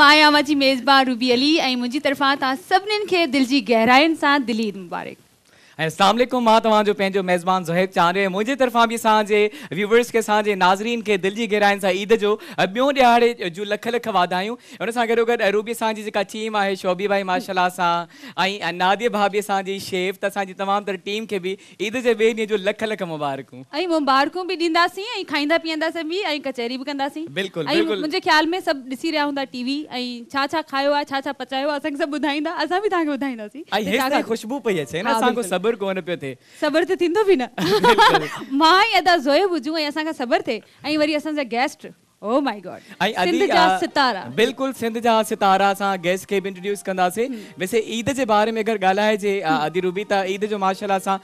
माँ आवां मेज़बान रूबी अली मुझी तरफ़ा तरफ़ां तव्हां सभिनीनि खे दिलि जी गहराइनि सां दिली मुबारक। ऐं अस्सलाम माँ तव्हांजो पंहिंजो मेज़बान ज़ुहैब चांडे मुंहिंजे तरफ़ां बि असांजे व्यूवर्स खे असांजे नाज़रीन खे दिलि जी गहराइनि सां ईद जो ॿियों ॾियारे जूं लख लख वाधायूं। हुन सां गॾो गॾु रूबी असांजी जेका टीम आहे शोबी भाई माशाला सां ऐं नादिया भाभी असांजी शेफ त असांजी तमामु तर टीम खे बि ईद जे ॿिए ॾींहं जूं लख लख मुबारकूं। ऐं मुबारकूं बि ॾींदासीं ऐं खाईंदा पीअंदासीं बि ऐं कचहरी बि कंदासीं। बिल्कुलु मुंहिंजे ख़्याल में सभु ॾिसी रहिया हूंदा टीवी ऐं छा छा खायो आहे छा छा पचायो आहे असांखे सभु ॿुधाईंदा असां बि तव्हांखे ॿुधाईंदासीं। ख़ुशबू पई अचे न हा, असांखे बिल्कुलु। सब्र कोन पियो थिए सबर त थींदो बि न। माँ ऐं अदा ज़ोएब हुजूं ऐं असांखां सबर थिए ऐं वरी असांजा guest oh my God Sindh जा सितारा। बिल्कुल सिंध जा सितारा असां गेस्ट खे बि इंट्रोड्यूस कंदासीं। वैसे ईद जे बारे में अगरि ॻाल्हाइजे जे अदी रूबी त ईद जो माशाल्लाह असां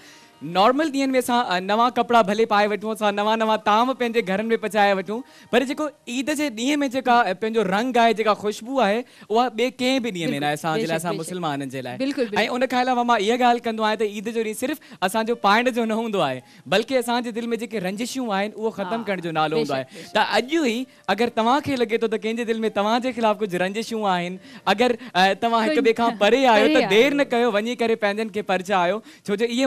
नॉर्मल ॾींहंनि में असां नवां कपिड़ा भले पाए वठूं असां नवां नवां ताम पंहिंजे घरनि में पचाए वठूं पर जेको ईद जे ॾींहं में जेका पंहिंजो रंग आहे जेका ख़ुशबू आहे उहा ॿिए कंहिं बि ॾींहं में न आहे असांजे लाइ बेशक, असां बेशक। मुस्लमाननि जे लाइ बिल्कुलु, बिल्कुलु। ऐं उन खां अलावा माँ इहा ॻाल्हि कंदो आहियाँ त ईद जो ॾींहुं सिर्फ़ु असांजो पाइण जो न हूंदो आहे बल्कि असांजे दिलि में जेके रंजिशूं आहिनि उहो ख़तमु करण जो नालो हूंदो आहे त अॼु ई अगरि तव्हांखे लॻे थो त कंहिंजे दिलि में तव्हांजे ख़िलाफ़ु कुझु रंजिशूं आहिनि अगरि तव्हां हिक ॿिए खां परे आहियो त देरि न कयो वञी करे पंहिंजंनि खे परचायो छो जो इहे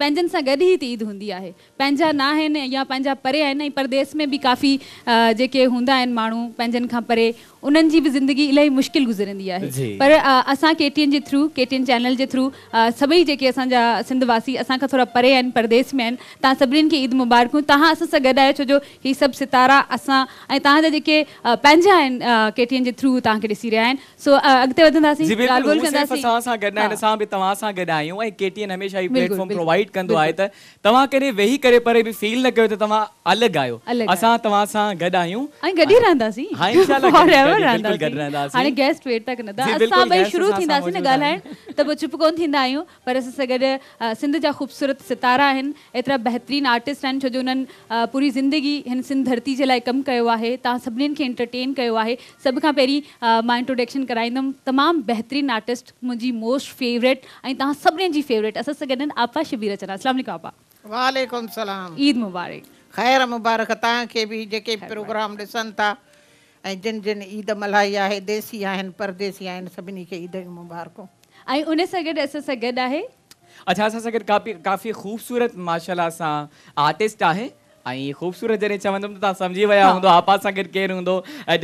पंहिंजनि सां गॾु ई त ईद हूंदी आहे। पंहिंजा न आहिनि या पंहिंजा परे आहिनि ऐं परदेस में बि काफ़ी जेके हूंदा आहिनि माण्हू पंहिंजनि खां परे उन्हनि जी बि ज़िंदगी इलाही मुश्किल गुज़रंदी आहे। जी। पर असां के टी एन जे थ्रू के टी चैनल जे थ्रू सभई जेके असांजा सिंधवासी असांखां थोरा परे आहिनि परदेस में आहिनि तव्हां सभिनीनि खे ईद मुबारकूं तव्हां असां सां गॾु आहियो छो जो हीअ सभु सितारा असां ऐं तव्हांजा जेके पंहिंजा आहिनि के जे थ्रू तव्हांखे ॾिसी रहिया आहिनि। सो अॻिते वधंदासीं ॻाल्हि बिल्कुलु ॿोल हू सिर्फ़ु कंदासीं। असां सां गॾु आहिनि हा। असां बि तव्हां सां गॾु आहियूं ऐं केटीएन हमेशह ई बिल्कुलु, प्लेटफॉर्म बिल्कुलु, प्रोवाइड कंदो आहे त तव्हां कॾहिं वेही करे परे बि फील न कयो त तव्हां अलॻि आहियो? अलॻि असां तव्हां सां गॾु आहियूं। ऐं गॾु ई रहंदासीं। हा, इंशाल्लाह बिल्कुलु रहंदासीं। हाणे गेस्ट वेट था कनि था असां बिल्कुलु, शुरू थींदासीं न ॻाल्हाइण त पोइ चुप कोन थींदा आहियूं पर असां सां गॾु सिंध जा ख़ूबसूरत सितारा आहिनि। एतिरा बहितरीन आर्टिस्ट आहिनि छो जो उन्हनि पूरी ज़िंदगी हिन सिंध धरती जे लाइ कमु कयो आहे। तव्हां सभिनीनि खे एंटरटेन कयो आहे। सभ खां पहिरीं अ, माँ इंट्रोडक्शन कराईंदमि। तमामु बहितरीन आर्टिस्ट मुंहिंजी मोस्ट फेवरेट ऐं तव्हां सभिनीनि जी फेवरेट असां सां गॾु आहिनि आपा शबीर अस्सलाम वालेकुम आपा। वालेकुम सलाम। ईद मुबारक। ख़ैर मुबारक तव्हांखे बि जेके प्रोग्राम ॾिसनि था ऐं जिन जिन ईद मल्हाई आहे देसी आहिनि परदेसी आहिनि सभिनी खे ईद जूं मुबारकूं। ऐं उन सां गॾु असां सां गॾु आहे? अच्छा असां सां गॾु काफ़ी काफ़ी ख़ूबसूरत माशाला सां आर्टिस्ट आहे ऐं ख़ूबसूरत जॾहिं चवंदुमि त तव्हां सम्झी विया हूंदो आपा सां गॾु केरु हूंदो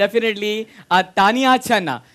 डेफिनेटली तानिया छन आहे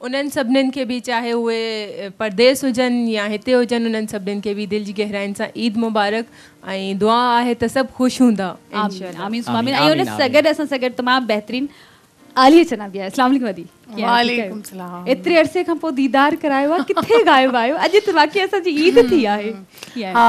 उन्हनि सभिनीनि खे बि चाहे उहे परदेस हुजनि या हिते हुजनि उन्हनि सभिनीनि खे बि दिलि जी गहराइनि सां ईद मुबारक। ऐं दुआ आहे त सभु ख़ुशि हूंदा ऐं हुन सां गॾु असां सां गॾु तमामु बहितरीन आलिया चना बि आहे वालेकुम सलाम। एतिरे अरसे खां पोइ दीदार करायो आहे किथे गायब आहियो अॼु त वाक़ई असांजी ईद थी आहे हा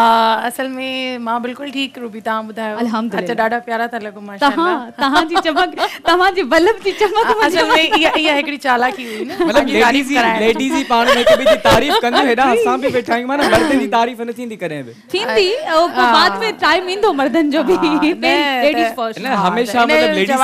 असल में माँ बिल्कुलु ठीकु रूबी तव्हां ॿुधायो अल्हम्दुलिल्लाह। अच्छा ॾाढा प्यारा था लॻो माशाल्लाह। तव्हां तव्हांजी चमक तव्हांजी बल्ब जी चमक असल में इहा इहा हिकिड़ी चालाकी हुई न। मतलब लेडीज़ लेडीज़ ई पाण में ॿिए जी तारीफ़ कंदियूं हेॾा असां बि वेठा आहियूं माना मर्दनि जी तारीफ़ न थींदी कॾहिं बि थींदी ऐं बाद में टाइम ईंदो मर्दनि जो बि लेडीज़ फ़र्स्ट न हमेशह इन मतलब लेडीज़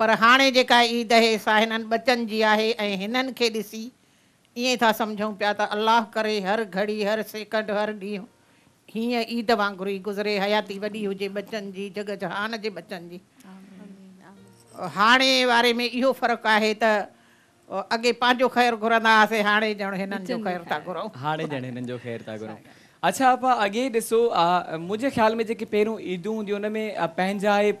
पर हाणे जेका ईद आहे सा हिननि बचनि जी आहे ऐं हिननि खे ॾिसी ईअं था सम्झूं पिया त अलाह करे हर घड़ी हर सेकंड हर ॾींहुं हीअं ईद वांगुरु ई गुज़रे हयाती वॾी हुजे बचनि जी जग जहान जे बचनि जी। हाणे वारे में इहो फ़र्क़ु आहे त अॻे पंहिंजो ख़ैरु घुरंदा हुआसीं हाणे ॼण हिननि जो ख़ैरु था घुरूं हाणे ॼण हिननि जो ख़ैर था घुरूं अच्छा आपा अॻे ॾिसो आ, मुंहिंजे ख़्याल में जेके पहिरियों ईदूं हूंदियूं हुन में पंहिंजाइप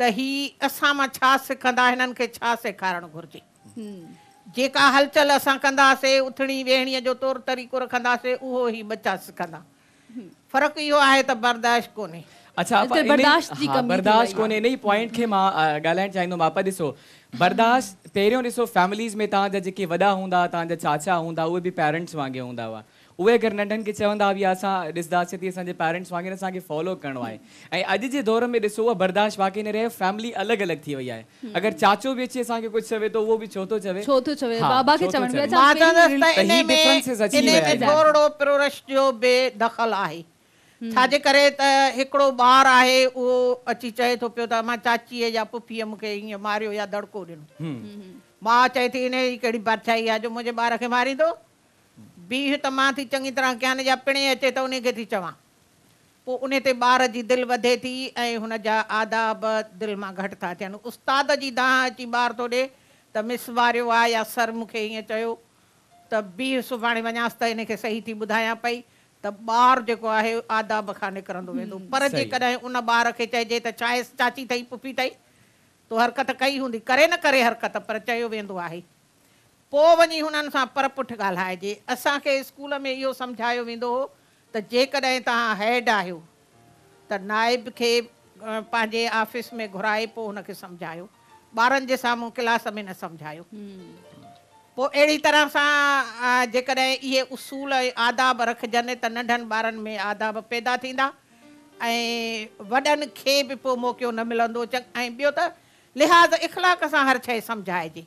त ही असां माँ छा सिखंदा हिननि खे छा सेखारणु घुरिजे। जेका हलचल असां कंदासीं उथणी वेहणीअ जो तौरु तरीक़ो रखंदासीं उहो ई बच्चा सिखंदा। फ़र्क़ु इहो आहे त बर्दाश्त कोन्हे। अच्छा बर्दाश्त जी कमी बर्दाश्त कोन्हे इन ई पॉइंट खे माँ ॻाल्हाइणु चाहींदुमि आपा ॾिसो बर्दाश्त पहिरियों ॾिसो फैमिलीज़ में तव्हांजा जेके वॾा हूंदा तव्हांजा चाचा हूंदा उहे बि पेरेंट्स वांगुरु हूंदा हुआ। उहे अगरि नंढनि खे चवंदा बि असां ॾिसंदासीं असांजे पेरेंट्स वांगुरु असांखे फॉलो करिणो आहे। ऐं अॼु जे दौर में ॾिसो उहा बर्दाश्त वाकई न रहे फैमिली अलॻि अलॻि थी वई आहे। अगरि चाचो बि अची असांखे कुझु चवे थो उहो बि छो थो चवे? छो थो चवे? बाबा खे छो चवण चवे? अच्छा, माँ चवंदसि त त इन ही में थोरो प्रोरश जो बेदख़ल आहे। छाजे करे त हिकिड़ो ॿारु आहे उहो अची चए थो पियो त माँ चाचीअ या पुफीअ मूंखे मारियो या दड़को ॾिनो। माँ चए थी इन जी कहिड़ी बादशाही आहे? जो मुंहिंजे ॿार खे मारींदो? बीह त माँ थी चङी तरह कयां या पिणे अचे त उनखे थी चवां। पोइ उन ते ॿार जी दिलि वधे थी ऐं हुन जा आदाब दिलि माँ घटि था थियनि। उस्ताद जी दांह अची ॿार थो ॾे त मिस वारियो आहे या सर मूंखे हीअं चयो त बीह सुभाणे वञांसि त इनखे सही थी ॿुधायां पई त ॿारु जेको आहे आदाब खां निकिरंदो वेंदो। पर। जेकॾहिं उन ॿार खे चइजे त चाहेसि चाची अथई पुफी अथई तो हरकत कई हूंदी। करे न करे हरकत पर चयो वेंदो आहे। पोइ वञी हुननि सां पर पुठ ॻाल्हाइजे असांखे स्कूल में इहो सम्झायो वेंदो हो त जेकॾहिं तव्हां हैड आहियो, त नाइब खे पंहिंजे ऑफ़िस में घुराए पोइ हुनखे सम्झायो। ॿारनि जे साम्हूं क्लास में न सम्झायो। पोइ अहिड़ी तरह सां जेकॾहिं इहे उसूल आदाब रखजनि त नंढनि ॿारनि में आदाब पैदा थींदा। ऐं वॾनि खे बि पोइ मौक़ो न मिलंदो। ऐं ॿियो त लिहाज़ इख़लाक़ सां हर शइ सम्झाइजे।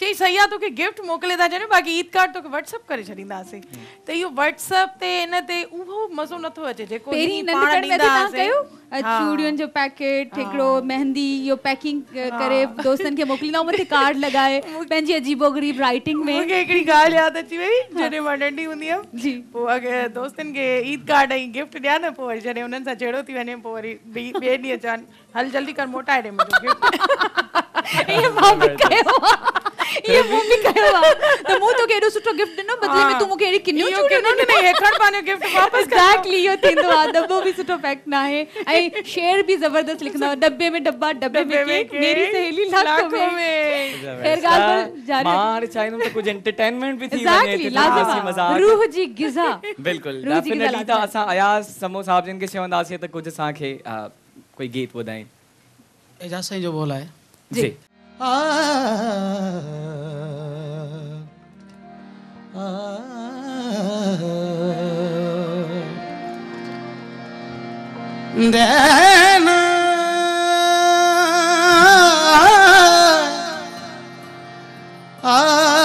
चई सही आहे तोखे गिफ्ट मोकिले था छॾियूं बाक़ी ईद कार्ड तोखे व्हाट्सअप करे छॾींदासीं त इहो व्हाट्सअप ते इन ते उहो मज़ो नथो अचे जेको पहिरीं हीअं नंढपण पाण में अदी तव्हां ॾींदा कयो? हुआसीं। अ, चूड़ियुनि जो पैकेट हिकिड़ो मेहंदी इहो पैकिंग करे दोस्तनि खे मोकिलींदा मथे कार्ड लॻाए पंहिंजी अजीबो गरीब राइटिंग में। मूंखे हिकिड़ी ॻाल्हि यादि अची वई जॾहिं माँ नंढी हूंदी हुयमि जी। पोइ अॻे दोस्तनि खे ईद कार्ड ऐं गिफ्ट ॾिया न पोइ वरी जॾहिं हुननि सां जहिड़ो थी वञे पोइ वरी ॿी ॿिए ॾींहुं चवनि हल जल्दी कर मोटाए ॾे मुंहिंजो गिफ्ट इहो माँ बि कयो आहे मूं आहे त मूं तोखे एॾो सुठो गिफ्ट ॾिनो बदिले में तूं मूंखे अहिड़ी किनियूं चूड़ियूं किनो ॾिनई, हे खण पंहिंजो गिफ्ट वापसि कर। एग्जैक्टली इहो थींदो आहे दॿो बि सुठो पैक न आहे ऐं शेर बि ज़बरदस्त लिखंदो आहे डब्बे में डब्बा डब्बे में केक मेरी सहेली लाखों में। खैर ॻाल्हि पर जारी माँ हाणे चाहींदुमि त कुझु एंटरटेनमेंट बि थी वञे लाज़िम आहे मज़ाक। रूह जी गिज़ा। बिल्कुलु रूह जी डेफिनेटली त लाज़िम असां अयाज़ समो साहब जिन खे चवंदासीं त कुझु असांखे कोई गीत ॿुधाइनि एजाज साईं जो बोला है। जी। ah, ah. Then, ah.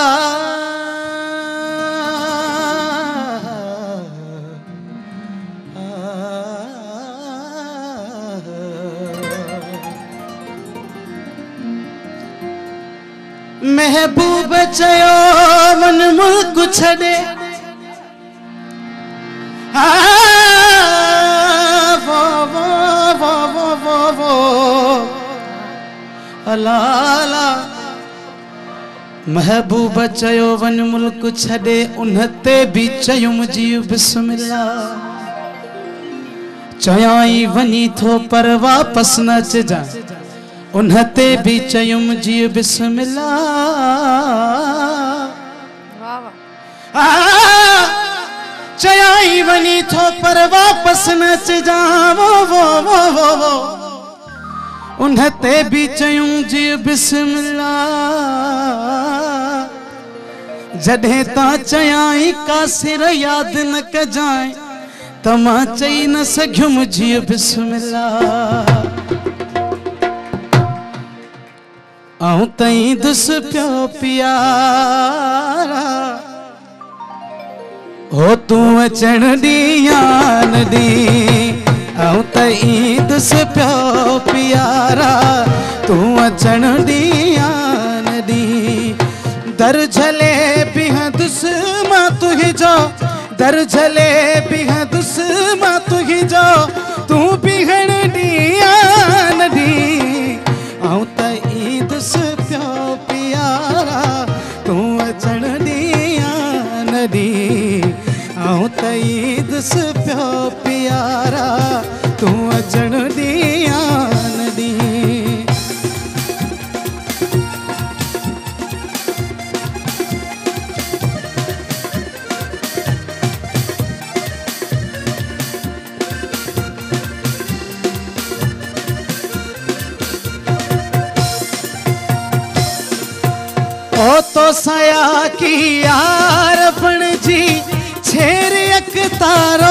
वो, वो, वो, वो, वो, वो, अला, अला। महबूब चयो वन मुल्क छॾे उन ते बि चयुमि जी चयाई वञी थो पर वापसि न अचिजांइ उन ते बि चयुमि जी वाह आ, चयाई वञी थो पर वापसि न अचिजां वो वो वो वो। उन ते बि चयूं जी बिस्मिल्ला जॾहिं तां चयाई कासिर यादि न कजांइ त माँ चई न सघियुमि जी बिस्मिल्ला ऐं तई दुस पियो पियारा। हो तूं अचण ॾींहं न ॾींहुं ऐं त ईंदुस पियो पियारा। तूं अचण ॾींहं न ॾींहुं दर झले बीहंदुस माँ तुंहिंजो दर झले बीहंदुस माँ तुंहिंजो तूं बीहण तूं अचण ॾींहं न ॾींहुं ओ तो सया की यार जी छेर एक तारो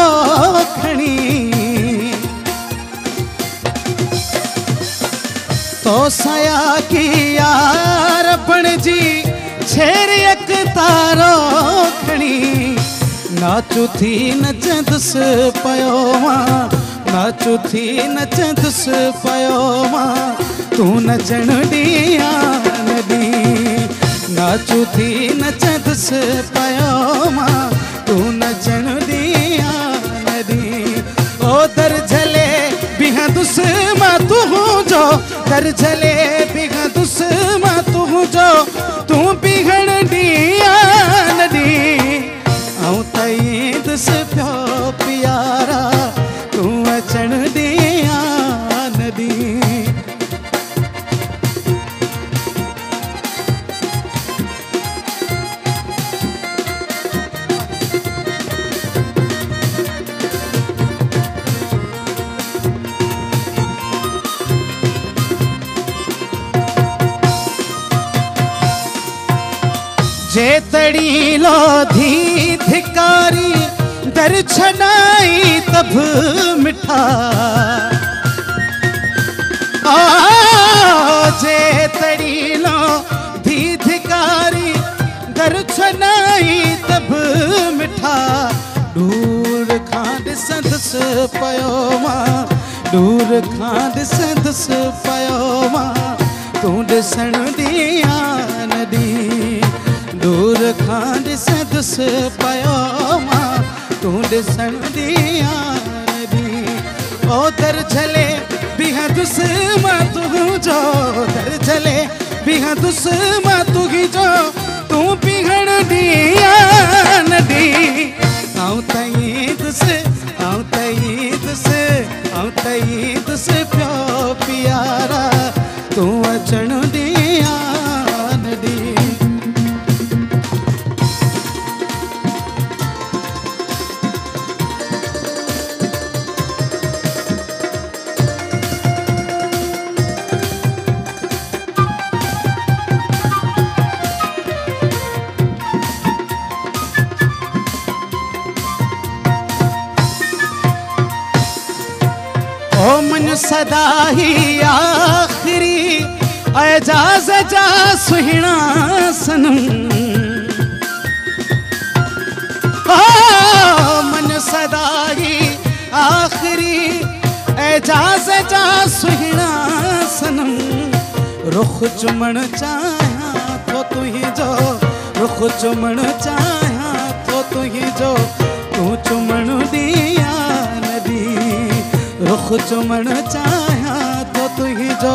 सया की यार बणजी छेर एक तारो खणी। नाचू थी नचंदुस पयो माँ। नाचू थी नचंदुस पयो माँ। तू नचण ॾिया नदी। नाचू थी नचंदुस पयो माँ। तू नचण जो चले झले तब मिठा। आ जेतड़ी लोधी धिकारी दर छनाई तब मिठा। दूर खां संदस पयो माँ, दूर खां संदस पयो माँ। तूं ॾिसण दिया नदी, दूर खां ॾिसंदुस पयो माँ। तूं ॾिसण दिया ओ दर झले बिहंदुस जो। तुंहिंजो दर झले बिहंदुस माँ जो। तू बिघड़ दिया नदी। आऊँ तईंदुस आऊँ आउ आऊँ तईंदुस प्यो प्यारा। तू अचण चुमण चाहियाँ तो तुंहिंजो रुख चुमण चाहियाँ तो तुंहिंजो तूं चुमण दिया नदी, रुख चुमण चाहियाँ तो तूं चुमण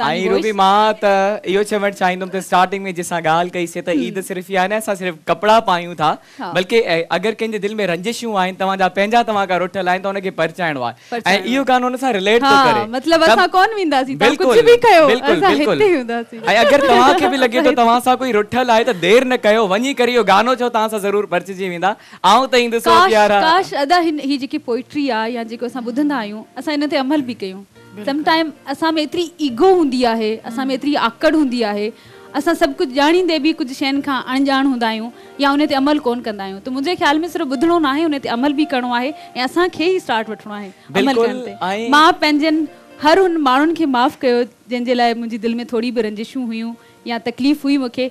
ऐं रूबी voice। माँ त इहो चवणु चाहींदुमि त स्टार्टिंग में जंहिंसां ॻाल्हि कईसीं त ईद सिर्फ़ु इहा न असां सिर्फ़ु कपिड़ा पायूं था बल्कि ऐं अगरि कंहिंजे दिलि में रंजिशूं आहिनि तव्हांजा पंहिंजा तव्हां खां रुठल आहिनि त हुनखे परचाइणो आहे ऐं परचाइणो इहो गानो हुन सां रिलेट थो करे मतिलबु असां कोन वेंदासीं, तव्हां बिल्कुलु, कुझु बि कयो, बिल्कुलु, असां बिल्कुलु। हिते ई हूंदासीं। ऐं अगरि तव्हांखे बि लॻे थो तव्हां सां कोई रुठल आहे त देरि न कयो वञी करे इहो गानो चओ तव्हां सां ज़रूरु परचिजी वेंदा आऊँ त ईंदुसि काश प्यारा काश अदा हिन ही जेकी पोइट्री आहे या जेको असां ॿुधंदा आहियूं असां इन ते अमल बि कयूं। समटाइम असां में एतिरी ईगो हूंदी आहे असां में एतिरी आकड़ हूंदी आहे असां सभु कुझु ॼाणींदे बि कुझु शयुनि खां अणॼाण हूंदा आहियूं या उन ते अमल कोन कंदा आहियूं। त मुंहिंजे ख़्याल में सिर्फ़ु ॿुधणो न आहे उन ते अमल बि करिणो आहे ऐं असांखे ई स्टार्ट वठिणो आहे अमल करण ते। माँ पंहिंजनि हर उन माण्हुनि खे माफ़ु कयो जंहिंजे लाइ मुंहिंजी दिलि में थोरी बि रंजिशूं हुयूं या तकलीफ़ हुई मूंखे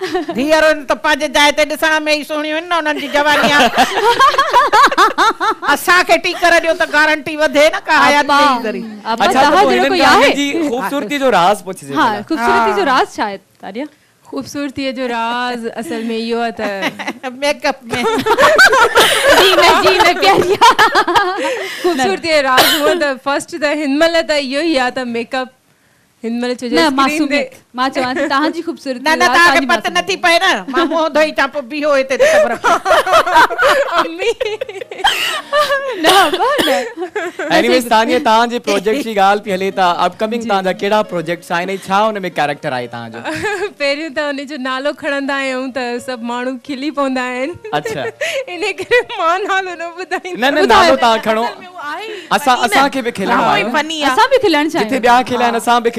धीअर त पंहिंजे जाइ ते ॾिसण में ई सुहिणियूं आहिनि न उन्हनि जी जवानीअ असांखे टीकर ॾियो त गारंटी वधे न का हयात करे अच्छा त हिननि कोई जी ख़ूबसूरती जो राज़ पुछिजे हा भला। ख़ूबसूरती जो राज छा आहे तानिया ख़ूबसूरतीअ जो राज़ असल में आहे त मेकअप में जी न जी न प्यारी ख़ूबसूरतीअ जो राज़ हुअ त फ़र्स्ट त हिनमहिल त इहो ई आहे त मेकअप हिनमहिल जो screen ते- मासूमियत माँ चवां थी तव्हांजी ख़ूबसूरती न न तव्हांखे पत नथी पए न माँ मुंहुं धोई चां पोइ बीहो हिते त ख़बर अम्मी न आपा, न एनीवेज तानिया तव्हांजे प्रोजेक्ट जी ॻाल्हि पई हले त अपकमिंग तव्हांजा कहिड़ा प्रोजेक्ट्स आहिनि ऐं छा हुन में कैरेक्टर आहे तव्हांजो पहिरियों त हुनजो नालो खणंदा आहियूं त सभु माण्हू खिली पवंदा आहिनि। अच्छा। इन करे माँ नालो न ॿुधाईंदी। न न नालो तव्हां खणो। आहे। असां असांखे बि खिलणो कोई आहे। फनी आहे। असां बि खिलण चाहियूं जिथे ॿिया खिला आहिनि असां बि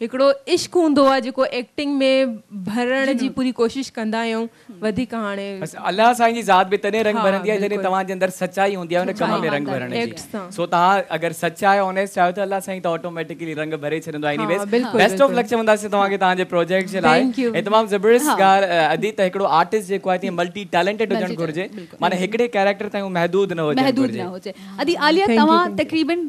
हिकिड़ो इश्क हूंदो आहे जेको एक्टिंग में भरण जी पूरी कोशिशि कंदा आहियूं वधीक हाणे अलाह साईं जी ज़ात बि तॾहिं रंग भरंदी आहे जॾहिं। तव्हांजे अंदरि सचाई हूंदी आहे हुन कम में रंग भरण जी सां। तव्हां अगरि सचा आहियो ऑनेस्ट आहियो त अलाह साईं त ऑटोमेटिकली रंग भरे छॾींदो आहे एनीवेज बेस्ट ऑफ़। लक चवंदासीं तव्हांखे तव्हांजे प्रोजेक्ट जे लाइ. ऐं तमामु ज़बरदस्त ॻाल्हि अदी त हिकिड़ो आर्टिस्ट जेको आहे तीअं मल्टी टैलेंटेड हुजणु घुरिजे माना हिकिड़े कैरेक्टर ताईं महदूद न हुजणु महदूद न हुजे अदी आलिया तव्हां तकरीबन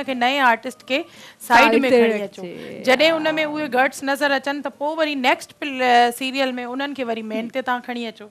उनखे नए आर्टिस्ट खे साइड में खड़ी खणी अचो जडे जॾहिं उन में उहे गट्स नज़र अचनि त पोइ वरी नेक्स्ट सीरियल में उन्हनि खे वरी मेन ते तव्हां खणी अचो।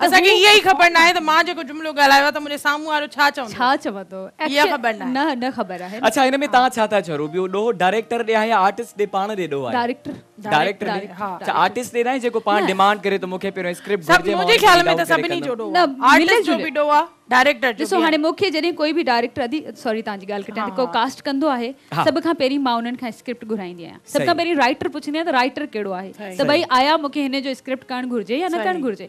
असांखे इहा ई ख़बर न आहे त माँ जेको जुमिलो ॻाल्हायो आहे त मुंहिंजे साम्हूं वारो छा चवंदो? छा चवंदो? इहा ख़बर न। न न ख़बर आहे अच्छा हिन में तव्हां छा था चओ ॿियो ॾोहो डायरेक्टर ॾे या आर्टिस्ट ॾे पाण ॾे ॾोहो डायरेक्टर। डायरेक्टर अच्छा आर्टिस्ट ॾे न जेको पाण डिमांड करे त मूंखे पहिरियों स्क्रिप्ट सभु मुंहिंजे ख्याल में त सभिनी जो ॾोहो आर्टिस्ट जो। बि ॾोहो आहे डायरेक्टर जो ॾिसो हाणे मूंखे जॾहिं कोई बि डायरेक्टर अदी सॉरी तव्हांजी ॻाल्हि कटियाँ को कास्ट कंदो आहे सभ खां पहिरीं माँ उन्हनि खां स्क्रिप्ट घुराईंदी आहियाँ। सभ खां पहिरीं राइटर पुछंदी आहियाँ त राइटर कहिड़ो आहे? त भई आया मूंखे हिन जो स्क्रिप्ट करणु घुरिजे या न करणु घुरिजे।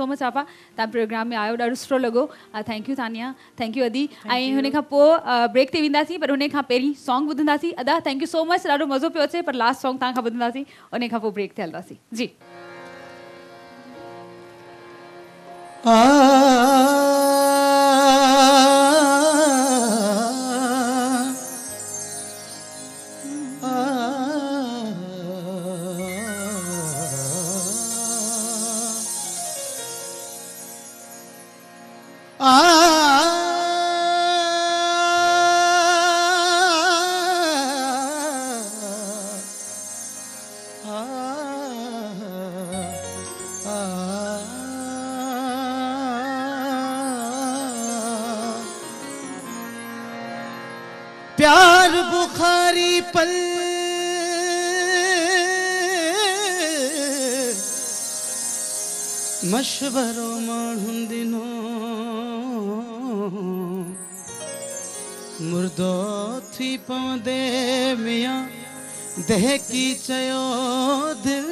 सो मच आपा तव्हां प्रोग्राम में आयो ॾाढो सुठो लॻो thank you Tania thank you अदी ऐं हुन खां पोइ ब्रेक ते वेंदासीं पर हुन खां पहिरीं सॉन्ग ॿुधंदासीं अदा थैंक यू सो मच ॾाढो मज़ो पियो अचे पर लास्ट सॉन्ग तव्हां खां ॿुधंदासीं उन खां पोइ ब्रेक ते हलंदासीं जी मशवरो माण्हुनि ॾिनो मुर्दो थी पवंदे मिया दहकी चयो दिल।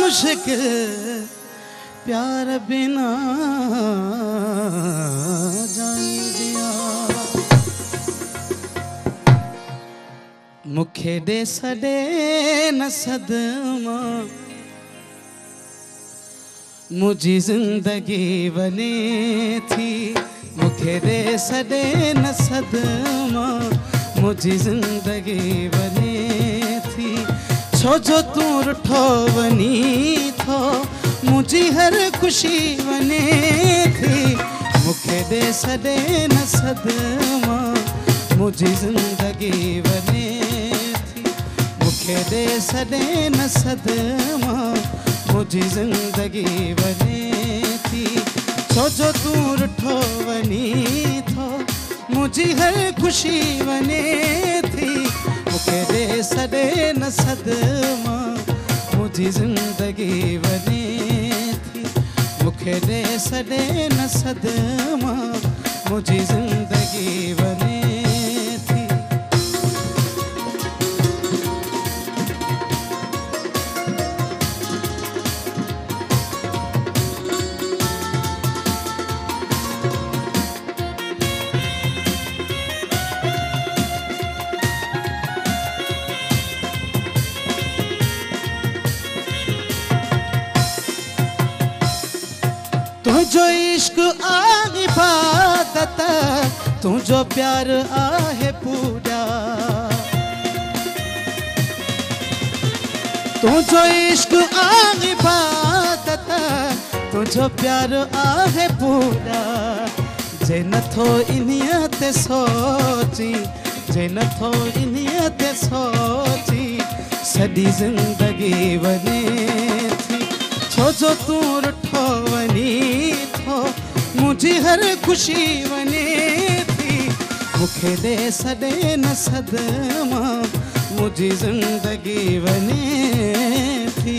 मुश्किल प्यार बिना ॾे सॾे न सदमा। मुंहिंजी ज़िंदगी वञे थी मूंखे दे सॾे न सदमा। मुंहिंजी ज़िंदगी वञे थी, छो जो तूं रुठो वञी थो मुंहिंजी हर ख़ुशी वञे थी। मूंखे दे सॾे न सदमा मुंहिंजी ज़िंदगी थी दे सॾे न सदमा मुंहिंजी ज़िंदगी वञे थी छो जो तूं रुठो वञी थो मुंहिंजी हर ख़ुशी वञे थी मूंखे दे सॾे न सदमा मुंहिंजी ज़िंदगी वञे थी मूंखे दे सॾे न सदमा मुंहिंजी ज़िंदगी वञे तुंहिंजो प्यार आहे पूॼा तुंहिंजो इश्क आहे इबादत तुंहिंजो प्यार आहे पूॼा जे नथो इन्हीअ ते सोची, जे नथो इन्हीअ ते सोची सॼी ज़िंदगी वञे छो जो तूं रुठो वञी थो मुंहिंजी हर ख़ुशी वञे मूंखे दे सॾे न सदमा मुंहिंजी ज़िंदगी वञे थी।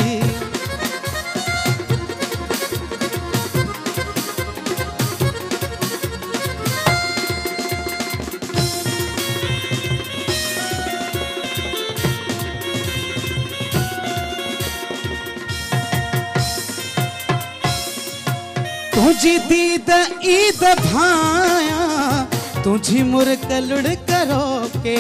तुझी दीद ईद भाया तुझी मुर्क लुड़ करो के।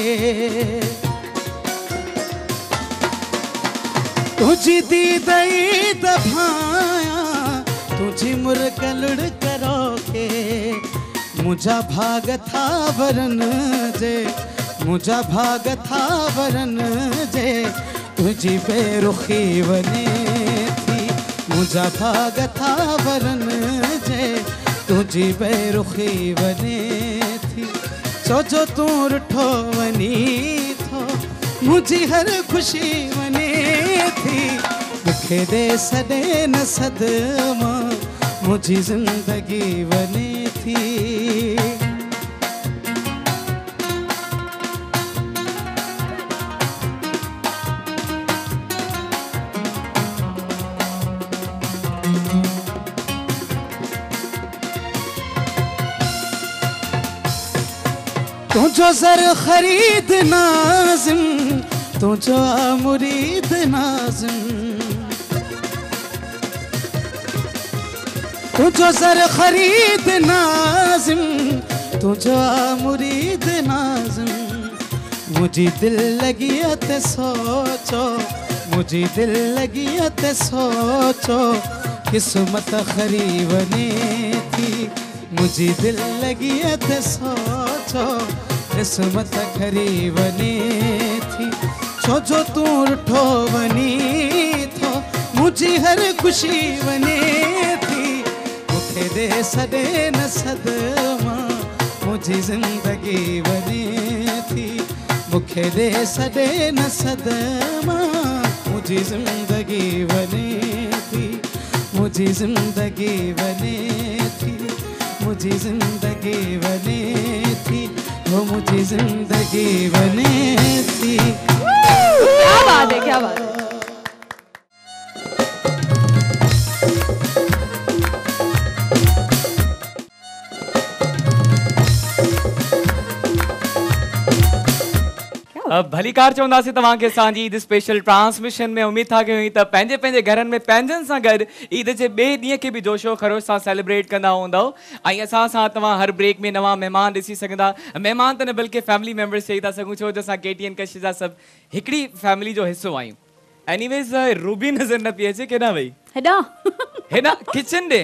तुझी दीद ईद भाया, तुझी मुर्क लुड़ करो के। मुझा भाग था वरन जे, मुझा भाग था वरन जे। तुझी बेरुखी वने थी, मुझा भाग था वरन जे। तुझी बेरुखी वने छो जो तूं रुठो वञी थो मुंहिंजी हर ख़ुशी वञे थी। मूंखे दे सदे न सदमा मुंहिंजी ज़िंदगी वञे थी। तुझो सर खरीद नाजिम तुझो मुरीद नाजिम। तुझो सर खरीद नाजिम तुझो मुरीद नाजिम। मुझी दिल लगी ते सोचो, मुझी दिल लगी ते सोचो, किस्मत खरी वने थी मुझी दिल लगी ते सोचो किस्मत खरी वने थी। जो तूं रुठो वञी थो मुंहिंजी हर ख़ुशी वने थी। मूंखे दे सॾे न सदमा मुंहिंजी ज़िंदगी वने थी। मूंखे दे सॾे न सदमा मुंहिंजी ज़िंदगी वने थी। मुंहिंजी ज़िंदगी वने थी मुंहिंजी ज़िंदगी थी वो मुझे ज़िंदगी बने क्या बात है क्या बात है। भलीकार चवंदासीं तव्हांखे असांजी ईद स्पेशल ट्रांसमिशन में उमेद था कयूं त पंहिंजे पंहिंजे घरनि में पंहिंजनि सां गॾु ईद जे ॿिए ॾींहं खे बि जोशो ख़रोश सां सेलिब्रेट कंदा हूंदव। ऐं असां सां तव्हां हर ब्रेक में नवां महिमान ॾिसी सघंदा। महिमान त न बल्कि फैमिली मेंबर्स चई था सघूं छो जो असां के टी एन कशिश जा सभु हिकिड़ी फैमिली जो हिसो आहियूं। एनीवेज रूबी नज़र न पई अचे केॾां वई हेॾा हेॾां किचन ॾे।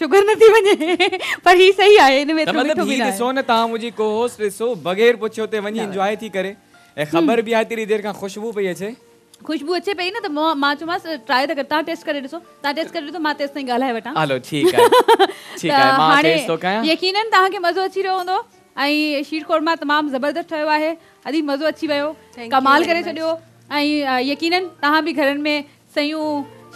शुगर न थी वञे पर ही सही आहे हिन में त मतिलबु न ॾिसो न तव्हां मुंहिंजी को होस्ट ॾिसो बग़ैर पुछियो ते वञी इंजॉय थी करे। ऐं ख़बर बि आहे तेरी देरि खां ख़ुशबू पई अचे। ख़ुशबू अचे पई न त माँ माँ चयोमांसि ट्राई त कर तव्हां टेस्ट करे ॾिसो तव्हां टेस्ट करे ॾिसो माँ तेसि ताईं ॻाल्हाए वठां। हलो ठीकु आहे ठीकु आहे त माँ टेस्ट थो कयां। यकीनन तव्हांखे मज़ो अची रहियो हूंदो। ऐं शीर कोरमा तमामु ज़बरदस्त ठहियो आहे अदी मज़ो अची वियो। कमाल करे छॾियो। ऐं यकीनन तव्हां बि घरनि में सयूं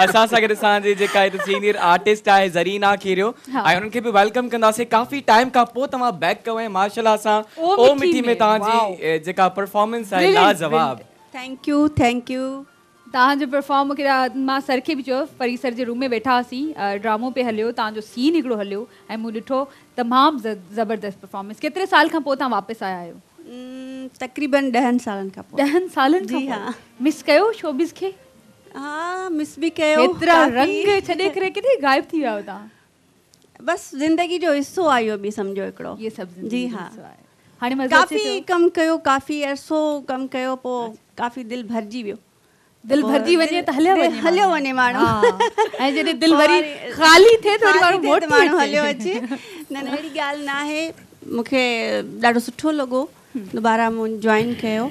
असां सां गॾु असांजे जेका हिते सीनियर आर्टिस्ट आहे ज़रीना खीरियो ऐं उन्हनि खे बि वेलकम कंदासीं काफ़ी टाइम खां पोइ तव्हां बैक कयो ऐं माशाल्लाह सां। ओ मिठी में में, तव्हांजी जेका परफॉर्मेंस आहे लाजवाब। थैंक यू थैंक यू तव्हांजो परफॉर्म मूंखे माँ सर खे बि चयो परिसर जे रूम में वेठा हुआसीं ड्रामो पे हलियो तव्हांजो सीन हिकिड़ो हलियो ऐं मूं ॾिठो तमामु ज़बरदस्त परफॉर्मेंस केतिरे साल खां पोइ तव्हां वापसि आया आहियो Mm, तक़रीबन ॾहनि सालनि खां पोइ ॾहनि सालनि जी हा। मिस कयो शोबिस खे हा मिस बि कयो एतिरा रंग छॾे करे किथे गायब थी विया तव्हां बसि ज़िंदगी जो हिसो आहे इहो बि सम्झो हिकिड़ो। इहे सभु जी हा। हाणे मज़ो काफ़ी कमु कयो काफ़ी अरसो कमु कयो पोइ काफ़ी दिलि भरिजी वियो। दिलि भरिजी वञे त हलियो वञे हलियो वञे माण्हू। ऐं जॾहिं दिलि वरी ख़ाली थिए त माण्हू हलियो अचे। न न अहिड़ी ॻाल्हि न आहे मूंखे ॾाढो सुठो लॻो। दुबारा मूं जॉइन कयो।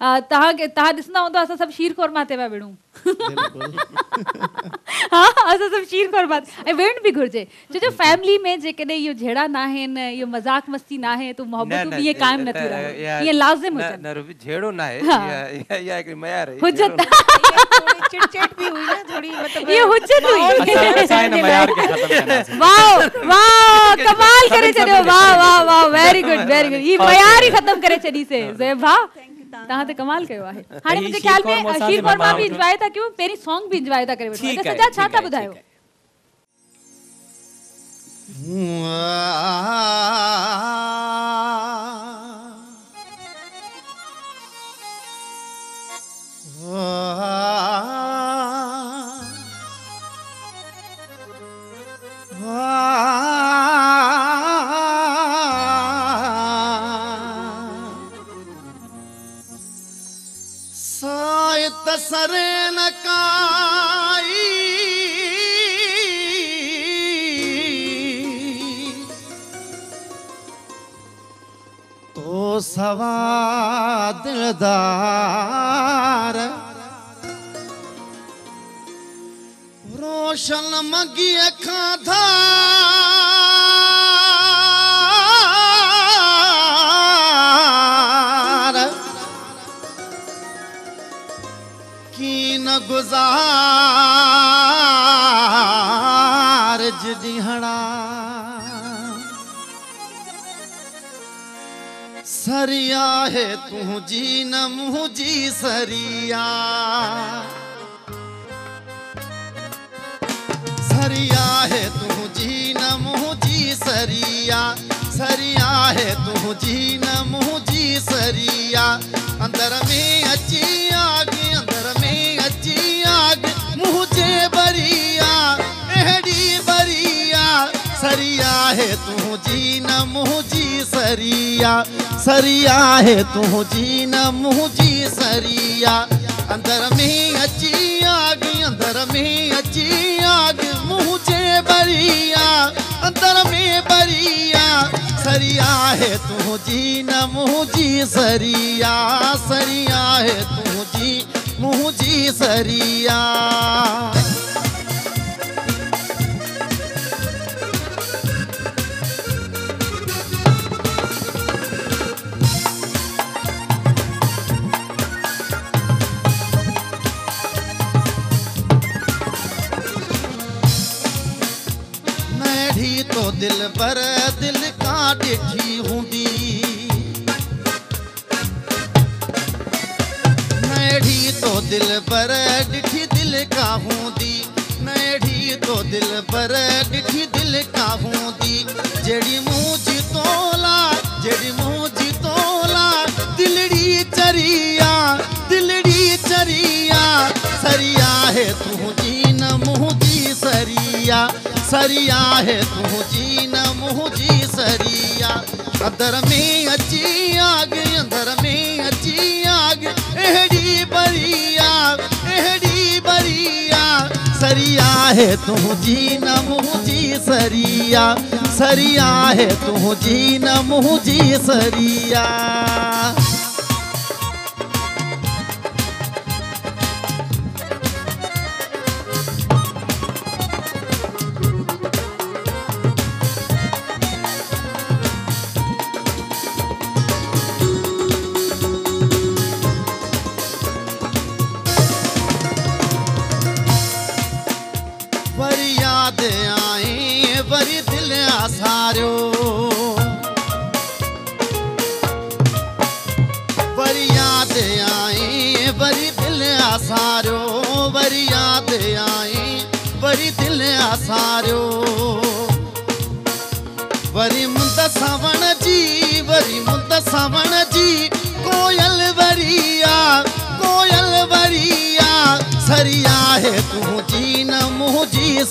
तव्हां तव्हां ॾिसंदा हूंदो असां सभु शीर कोरमा ते पिया विड़ूं हा असां सभु शीर क़ुर्बान ऐं वेण बि घुरिजे। छो जो फैमिली में जेकॾहिं इहो जहिड़ा न आहिनि इहो मज़ाक मस्ती न आहे त मोहबतूं बि ईअं क़ाइमु नथियूं रहनि ईअं लाज़िम हुजनि। न न आहे इहा- इहा इहा हिकिड़ी मयार आहे हुजत चिड़चिड़ हुई ना थोड़ी मतलब इहो हुजत हुई असां हिन मयार खे ख़तमु कंदासीं। वाह वाह कमाल करे छॾियो। वाह वाह वाह वेरी गुड वेरी गुड ई मयार ई ख़तम करे छॾीसीं ज़ेब भाउ। तव्हां ते कमाल कयो आहे हाणे मुझे मुंहिंजे ख़्याल में अशीर शीर भी बि इंजॉय था क्यों? पेरी सॉन्ग भी इंजॉय था करे वठूं त सॼा छा था ॿुधायो ठीकु सवा दिलदार। रोशन मगी खाधा। की न गुजार जॾिहणा सरिया है तुंहिंजी न मुंहिंजी सरिया। सरिया है तुंहिंजी न मुंहिंजी सरिया। सरिया है तुंहिंजी न मुंहिंजी सरिया। अंदर में अची आग, अंदर में अची आग बरिया बरिया सरिया है तू जी न मुंहिंजी सरिया। सरिया है तुंहिंजी न मुंहिंजी सरिया। अंदर में अची आग, अंदर में अची आग मुंहिंजे बरिया। अंदर में बरिया। सरिया है तुंहिंजी न मुंहिंजी सरिया। सरिया है तुंहिंजी मुंहिंजी सरिया। तो दिल पर, दिल का ॾिठी हूंदी नैढ़ी तो दिल पर ॾिठी दिल का हूंदी नैढ़ी तो दिल पर ॾिठी दिल का हूंदी जहिड़ी मुंहिंजी तोला जहिड़ी मुंहिंजी तोला, दिलड़ी चरिया दिलड़ी चरिया। सरिया है तुंहिंजी न मुंहिंजी सरिया सरिया है तुंहिंजी न मुंहिंजी सरिया। अंदर में अची आग, अंदर में अची आग अहिड़ी बरिया अहिड़ी बरिया। सरिया है तुंहिंजी न मुंहिंजी सरिया। सरिया है तुंहिंजी न मुंहिंजी सरिया।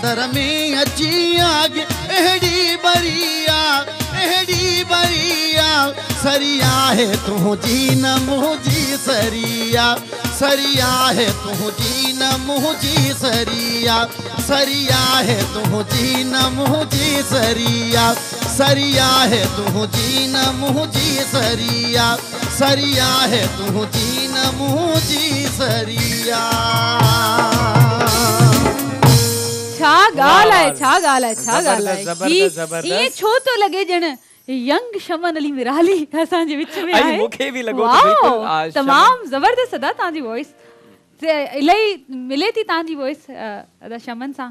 अंदर में अची आगे। अहिड़ी बरिया अहिड़ी बरिया। सरिया है तुंहिंजी न मुंहिंजी सरिया। सरिया है तुंहिंजी न मुंहिंजी सरिया। सरिया है तुंहिंजी न मुंहिंजी सरिया। सरिया है तुंहिंजी न मुंहिंजी सरिया। सरिया है तुंहिंजी न मुंहिंजी सरिया। छा ॻाल्हि आहे छा ॻाल्हि आहे छा ॻाल्हि आहे ज़बरदस्त, ज़बरदस्त। ईअं छो थो लॻे ॼण यंग शमन अली मिराली असांजे विच में आहे। मूंखे बि लॻो त तमामु ज़बरदस्त अदा तव्हांजी वॉइस इलाही मिले थी तव्हांजी वॉइस अदा शमन सां।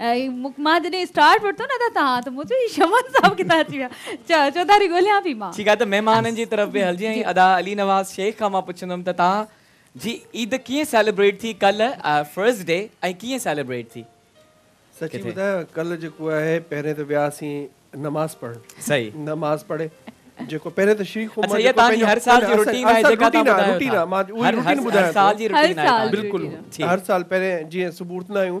माँ जॾहिं स्टार्ट वरितो न त त मुंहिंजो शमन साहब विया। च- चौधारी ॻोल्हियाँ पई माँ। ठीकु आहे त महिमाननि जी तरफ़ बि हलजी ऐं अदा अली नवाज़ शेख खां माँ पुछंदुमि त तव्हां जी ईद कीअं सेलिब्रेट थी कल्ह? फ़र्स्ट डे ऐं कीअं सेलिब्रेट थी? सची? ॿुधायो कल्ह जेको आहे पहिरें त वियासीं नमाज़ पढ़णु। सही। नमाज़ पढ़े जेको पहिरें त श्री खुमा अच्छा, जेको तव्हांजी हर साल जी हर आहे जेका तव्हां ॿुधायो routine आहे, माँ उहा हर- ॿुधायां हर साल। जी routine आहे बिल्कुलु हर साल पहिरें जीअं सुबुह उथंदा आहियूं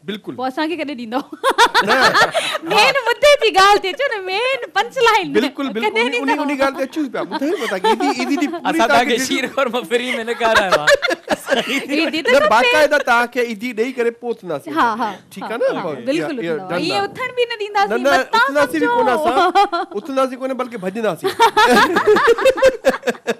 खां बिल्कुलु पोइ असांखे कॾहिं ॾींदो। मेन मुद्दे जी ॻाल्हि थी अचो न मेन पंच लाइन बिल्कुलु। बिल्कुलु उन उन ॻाल्हि ते अचूं पिया। ॿुधायूं पिया तव्हांखे ईदी ईदी ॾींहुं पूरी असां तव्हांखे शीर खुरमा फ्री में न खारायो आहे। ईदी त। बाक़ाइदा तव्हांखे ईदी ॾेई करे पहुचंदासीं। हा हा। ठीकु आहे न? हा, बिल्कुलु इहा। उथण बि न ॾींदासीं न उथंदासीं बि। कोन असां। उथंदासीं कोन बल्कि भॼंदासीं।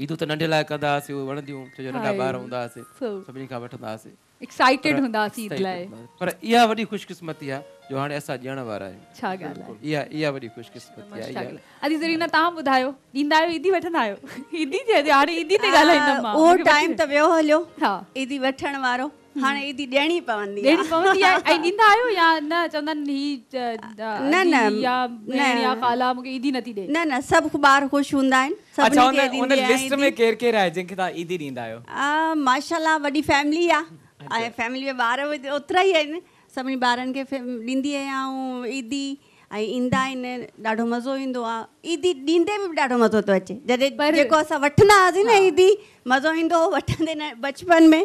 ईदूं त नंढे लाइ कंदा हुआसीं उहे वणंदियूं छो जो नंढा ॿार हूंदा हुआसीं सभिनी खां वठंदा हुआसीं एक्साइटेड हूंदा हुआसीं ईद लाइ पर इहा वॾी ख़ुशकिस्मती आहे जो हाणे असां ॾियण वारा आहियूं छा ॻाल्हि आहे इहा इहा वॾी ख़ुशकिस्मती आहे इहा अदी ज़रीना तव्हां ॿुधायो ॾींदा आहियो ईदी वठंदा आहियो ईदी जे हाणे ईदी ते ॻाल्हाईंदमि माँ उहो टाइम त वियो हलियो हा ईदी वठण वारो हाणे ईदी ॾियणी पवंदी ॾियणी पवंदी आहे। ऐं ॾींदा आहियो या न? चवंदा आहिनि ही न, न, या भेण या ख़ाला मूंखे ईदी नथी ॾे न न सभु ॿार ख़ुशि हूंदा आहिनि। अच्छा हुन हुन लिस्ट में। केरु केरु आहे जंहिंखे तव्हां ईदी ॾींदा आहियो? आ, माशाल्लाह वॾी फैमिली आहे ऐं फैमिली में ॿार ओतिरा ई आहिनि। सभिनी ॿारनि खे ॾींदी आहियाँ ऐं ईदी। ऐं ईंदा आहिनि ॾाढो मज़ो ईंदो आहे ईदी ॾींदे बि ॾाढो मज़ो थो अचे। जॾहिं जेको असां वठंदा हुआसीं न ईदी मज़ो ईंदो हो वठंदे न बचपन में।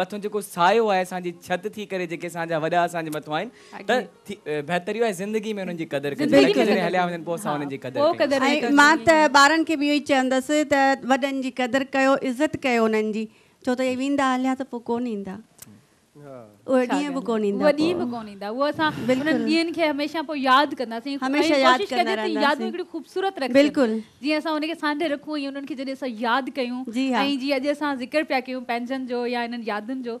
मथां जेको सायो आहे असांजी छित थी करे जेके असांजा वॾा असांजे मथां आहिनि त बहितरी इहो आहे ज़िंदगी में हुननि जी क़दुरु कजे हलिया वञनि पोइ असां हुननि जी क़दुरु। माँ त ॿारनि खे बि इहो ई चवंदसि त वॾनि जी क़दुरु कयो इज़त कयो उन्हनि जी। छो त इहे वेंदा हलिया त पोइ कोन ईंदा। ॾींहं बि कोन ईंदा उहा बि कोन ईंदा उहो असां उन्हनि ॾींहंनि खे हमेशह पोइ यादि कंदासीं हमेशह यादि कंदा रहंदासीं। यादूं हिकिड़ी ख़ूबसूरत रखूँ बिल्कुलु। जीअं असां उनखे सांढे रखूँ ऐं उन्हनि खे जॾहिं असां यादि कयूं जी हा। ऐं जीअं अॼु असां ज़िक्र पिया कयूं पंहिंजनि जो या इन्हनि यादुनि जो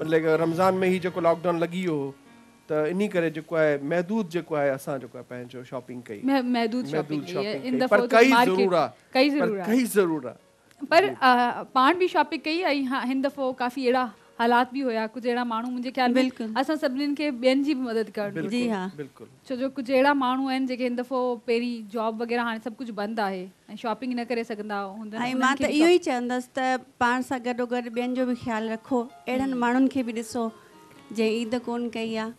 मतिलबु रमज़ान में ही जेको लॉकडाउन लगी वियो हो त इन करे जेको आहे महदूद जेको आहे असां जेको आहे पंहिंजो शॉपिंग कई। महदूद शॉपिंग पर कई कई पर ज़रूर आहे कई ज़रूर आहे पर पाण बि शॉपिंग कई ऐं हिन दफ़ो काफ़ी अहिड़ा हालात बि हुया कुझु अहिड़ा माण्हू मुंहिंजे ख़्याल में बिल्कुलु। असां सभिनीनि खे ॿियनि जी बि मदद करणु जी हा। बिल्कुलु। छो जो कुझु अहिड़ा माण्हू आहिनि जेके हिन दफ़ो पहिरीं जॉब वग़ैरह हाणे सभु कुझु बंदि आहे ऐं शॉपिंग न करे सघंदा हूंदा ऐं माँ त इहो ई चवंदसि त पाण सां गॾोगॾु ॿियनि जो बि ख़्यालु रखो अहिड़नि माण्हुनि खे बि ॾिसो जंहिं ईद कोन कई आहे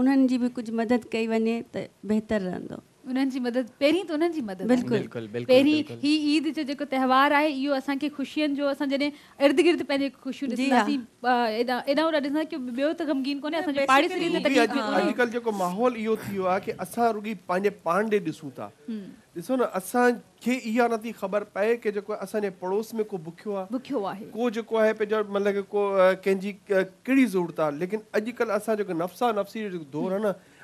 उन्हनि जी बि कुझु मदद कई वञे त बहितरु रहंदो। उन्हनि जी मदद पहिरीं त उन्हनि जी मदद बिल्कुलु। बिल्कुलु बिल्कुलु पहिरीं ही ईद जो जेको त्योहार आहे इहो असांखे ख़ुशियुनि जो असां जॾहिं इर्द गिर्द पंहिंजे ख़ुशियूं ॾिसंदासीं एॾा एॾा ॾिसंदा की ॿियो त गमगीन कोन्हे असांजो पाड़ेसरी ते अॼुकल्ह जेको माहौल इहो थी वियो आहे की असां रुॻी पंहिंजे पाण ॾे ॾिसूं था। ॾिसो न असांखे इहा नथी ख़बर पए की जेको असांजे पड़ोस में को बुखियो आहे। बुखियो आहे। को जेको आहे पंहिंजो मतिलबु को कंहिंजी कहिड़ी ज़रूरत आहे। लेकिन अॼुकल्ह असां जेको नफ़्सा नफ़्सी जो दौर आहे न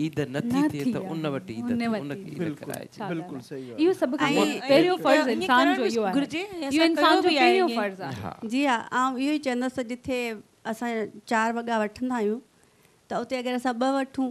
ईद नथी थी त आहे। उन वटि ईद उन थिए, वटि उनखे ईद बिल्कुलु सही। इहो सभु खां ऐं- पहिरियों इंसान जो बि घुरिजे, ऐं इहो असां इंसान जो बि ईअं। फ़र्ज़ु हा जी हाँ ऐं इहो ई चवंदसि त जिथे असां चारि वॻा वठंदा आहियूं त उते अगरि असां ॿ वठूं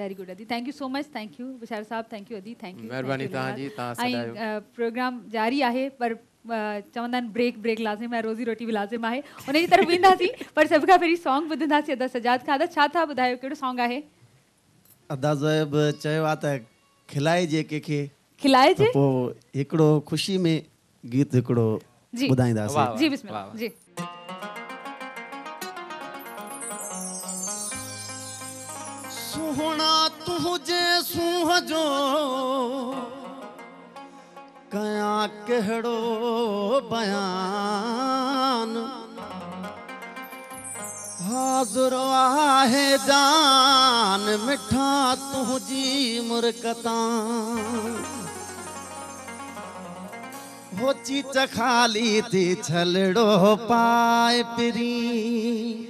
वेरी गुड अदी thank you so much thank you Vishal साहब थैंक यू अदी थैंक यू महिरबानी तव्हां सदायो। ऐं प्रोग्राम जारी आहे पर चवंदा आहिनि ब्रेक ब्रेक लाज़िम आहे रोज़ी रोटी बि लाज़िम आहे उन जी तरफ़ वेंदासीं पर सभ खां पहिरीं सॉन्ग ॿुधंदासीं अदा सजाद खां अदा छा था ॿुधायो कहिड़ो सॉन्ग आहे अदा ज़ोएब चयो आहे त खिलाइजे कंहिंखे खिलाइजे त पोइ हिकिड़ो ख़ुशी में गीत हिकिड़ो जी ॿुधाईंदासीं जी बिस्मिल्लाह जी तुंहिंजे सूंहं जो। कयां कहिड़ो बयान। हाज़ुर आहे जान मिठा तुंहिंजी चीच खाली थी छलड़ो पाए पिरी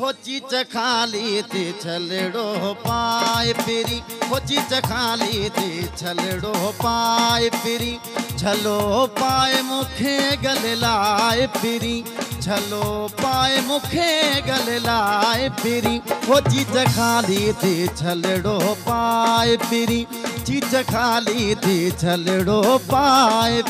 हो चीच खाली थी छलड़ो पाए पिरी। हो चीच खाली थी छलड़ो पाए पिरी। छलो पाए मूंखे गल लाए पिरी। छलो पाए मूंखे गल लाए पिरी। हो चीच खाली थी छलड़ो पाए पिरी। चीच खाली थी छलड़ो पाए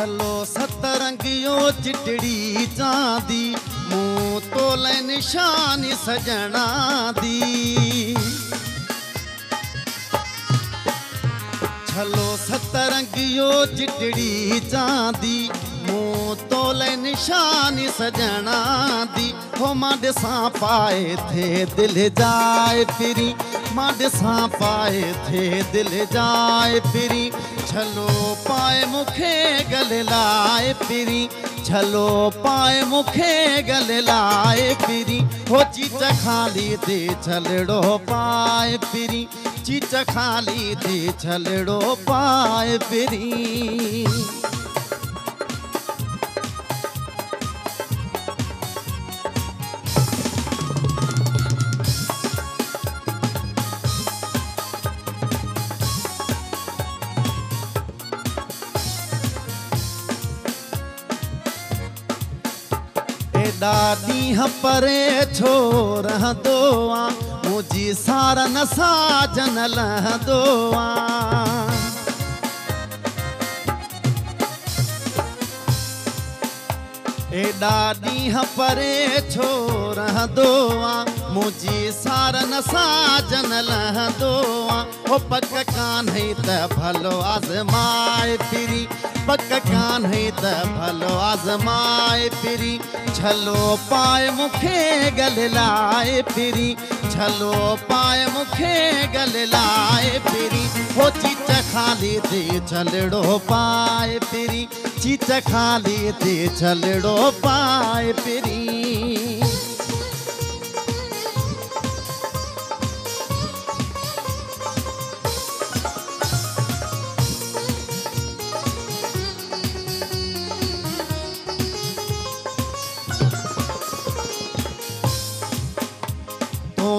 पिरी छलो सतरंगियो चिटड़ी चांदी मूं तोले निशानी सजना दी। छलो सतरंगियो चिटड़ी चांदी मूं तोले निशानी सजना दी। हो माँ पाए थे, दिल जाए फिरी। माँ पाए थे, दिल जाए फिरी। छलो पाए मूंखे गल लाए फिरी। छलो पाए मूंखे गल लाए फिरी। हो चीच खाली दे, छलड़ो पाए फिरी। चीच खाली दे, छलड़ो पाए फिरी। परे छो रहंदो आ मुंहिंजी सारन साजन लहंदो आ एॾा ॾींहं परे छो रहंदो आ मुंहिंजी सारन साजन लहंदो आ हो पक कान्हे त भलो आज़माए फिरी पक कान्हे त भलो आज़माए फिरी। छलो पाए मूंखे गल लाए फिरी। छलो पाए मूंखे गल लाए फिरी। हो चीच खाली थी छलड़ो पाए फिरी। चीच खाली थी छलड़ो पाए फिरी।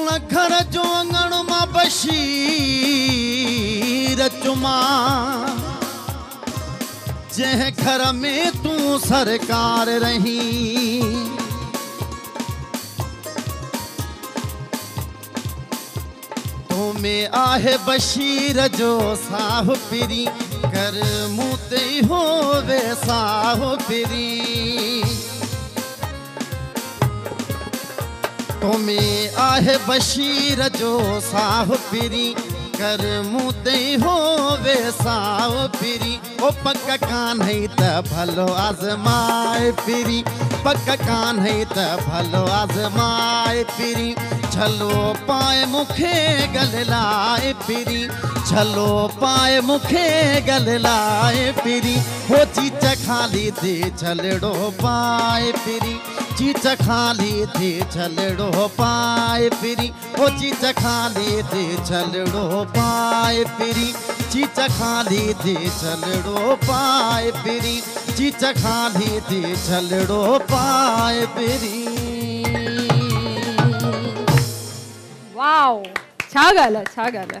उण घर जो अंगण माँ बशीर चुमा। जंहिं घर में तूं सरकार रही। तो में आहे बशीर जो साह पिरी। कर मूं ते होवे साहो पिरी। तो में आहे बशीर जो साह पिरी, कर मूं ते ई होवे साह पिरी। ओ पक कान है त भलो आजमाए पिरी पक कान है त भलो आजमाए पिरी। छलो पाए मुखे गल लाए पिरी, छलो पाए मुखे गल लाए पिरी। हो चीच खाली दे छलड़ो पाए पिरी। चीच खाली थी छलड़ो पाए पिरी ओ चीच खाली थी छलड़ो पाए पिरी चीच खाली थी छलड़ो पाए पिरी चीच खाली थी छलड़ो पाए पिरी। वाओ, छा ॻाल्हि छा ॻाल्हि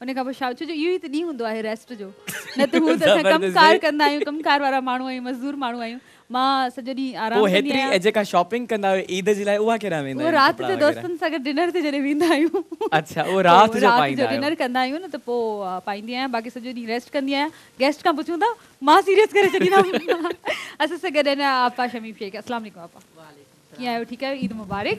उन खां पोइ शाम छो जो इहो ई त ॾींहुं हूंदो आहे रेस्ट जो न त हू त असां कमकार। कंदा आहियूं कमकार वारा माण्हू आहियूं मज़दूर माण्हू आहियूं माँ सॼो ॾींहुं आराम पोइ कंदी हेतिरी आहियाँ जेका शॉपिंग कंदा आहियो ईद जे लाइ उहा केॾा वेंदा आहिनि राति ते वग़ैरह? दोस्तनि सां गॾु डिनर ते जॾहिं वेंदा आहियूं अच्छा उहो राति जो राति पाईंदा जो आहियो डिनर कंदा आहियूं न त पोइ अ, पाईंदी आहियाँ बाक़ी सॼो ॾींहुं रेस्ट कंदी आहियाँ गेस्ट खां पुछूं था माँ सीरियस करे छॾींदमि असां सां गॾु आहिनि आपा शमीम शेख अस्सलाम वालेकुम आपा। कीअं आहियो ठीकु आहियो ईद मुबारक।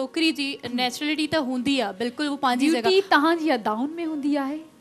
छोकिरी जी नेचुरलिटी त हूंदी आहे बिल्कुलु उहो पंहिंजी तव्हांजी अदाउनि में होंगी आहे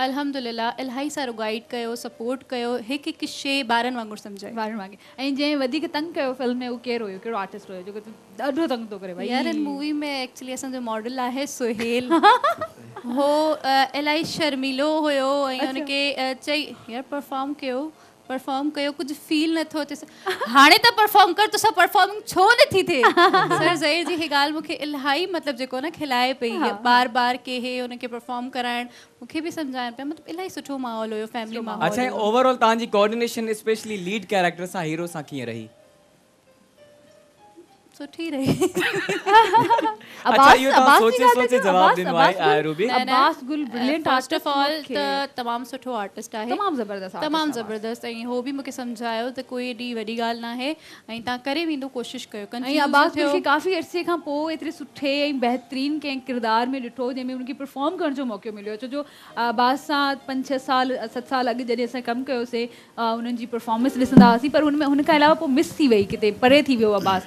अल्हम्दुलिल्लाह इलाही सारो गाइड कयो सपोर्ट कयो हिकु हिकु शइ ॿारनि वांगुरु सम्झायो। ॿारनि वांगुरु। ऐं जंहिं वधीक तंग कयो फ़िल्म में उहो केरु हुयो? कहिड़ो आर्टिस्ट हुयो? जेको ॾाढो तंग थो करे भाई। यार हिन मूवी में एक्चुअली असांजो मॉडल आहे सुहेल। हो इलाही शर्मीलो हुयो ऐं हुनखे चई यार परफॉर्म कयो। परफॉर्म कयो कुझु फील नथो थिए हाणे त परफॉर्म कर तोसां परफॉर्मिंग छो नथी थिए सर ज़हीर जी हीअ ॻाल्हि मूंखे इलाही मतिलबु जेको न खिलाए पई बार बार के हे हुनखे परफॉर्म कराइण मूंखे बि सम्झाइण पिया। मतिलबु इलाही सुठो माहौल हुयो फैमिली माहौल अच्छा ओवरऑल तव्हांजी कोऑर्डिनेशन स्पेशली लीड कैरेक्टर सां हीरो सां कीअं रही? सुठी रही। अच्छा इहो तव्हां सोचे सोचे जवाब ॾिनो आहे आ, रूबी अब्बास गुल brilliant फ़र्स्ट ऑफ़ ऑल त तमामु सुठो आर्टिस्ट आहे। तमामु ज़बरदस्त तमामु ज़बरदस्त ऐं हो बि मूंखे सम्झायो त कोई एॾी वॾी ॻाल्हि न आहे ऐं तव्हां करे वेंदो कोशिशि कयो ऐं अब्बास। गुल खे काफ़ी अरसे खां पोइ एतिरे सुठे ऐं बहितरीन कंहिं किरदार में ॾिठो जंहिंमें उनखे परफॉर्म करण जो मौक़ो मिलियो। छो जो अब्बास सां पंज छह साल सत साल अॻु जॾहिं असां कमु कयोसीं अ, उन्हनि जी परफॉर्मेंस ॾिसंदा हुआसीं पर हुन में हुन खां अलावा पोइ मिस थी वई किथे परे थी वियो अब्बास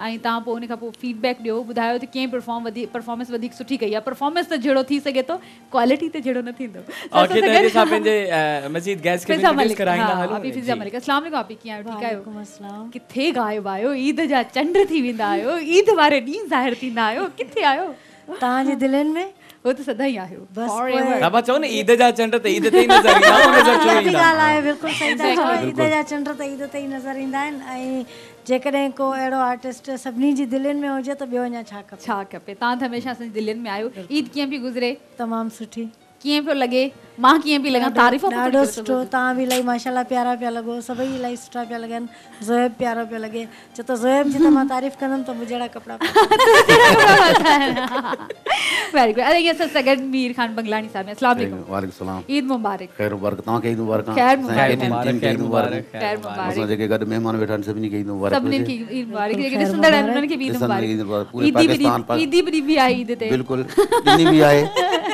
ऐं तव्हां पोइ उन खां पोइ फीडबैक ॾियो ॿुधायो त कीअं परफॉर्म वधीक परफॉर्मेंस वधीक सुठी कई आहे। परफॉर्मेंस त जहिड़ो थी सघे थो क्वालिटी त जहिड़ो न थींदो। किथे गायब आहियो ईद जा चंड थी वेंदा आहियो ईद वारे ॾींहुं ज़ाहिर थींदा आहियो किथे आहियो तव्हांजे दिलनि में? हो त सदा ई आहियो। बाबा चओ न ईद जा चंड त ईद ते ई नज़र ईंदा उन नज़र छो सुठी ईंदा। ॻाल्हि आहे बिल्कुलु सही ईद जा चंड त ईद ते ई नज़र ईंदा आहिनि ऐं जेकॾहिं को अहिड़ो आर्टिस्ट सभिनी जी दिलनि में हुजे त ॿियो अञा छा खपे? छा खपे? तव्हां त हमेशह असांजी दिलनि में आहियो। ईद कीअं पई गुज़रे? तमामु सुठी। कीअं पियो लॻे माँ कीअं पई लॻां तारीफ़ ॾाढो सुठो तव्हां बि इलाही माशाल्लाह प्यारा पिया लॻो सभई इलाही सुठा पिया लॻनि ज़ोएब प्यारो पियो लॻे छो त ज़ोएब जी त माँ तारीफ़ कंदमि त मूं जहिड़ा कपिड़ा वेरी गुड अरे असां सां गॾु मीर ख़ान बंगलानी साहब अस्सलाम वालेकुम। वालेकुम सलाम। ईद मुबारक। ख़ैर मुबारक तव्हांखे ईद मुबारक ख़ैर मुबारक। ईद मुबारक? ख़ैर मुबारक। असां जेके गॾु महिमान वेठा आहिनि सभिनी खे ईद मुबारक सभिनीनि खे। ईद मुबारक। जेके ॾिसंदड़ आहिनि उन्हनि खे बि ईद खे ईद मुबारक। पूरे बि ईदी बि आहे ईद ते। बिल्कुलु। ॾिनी बि आहे।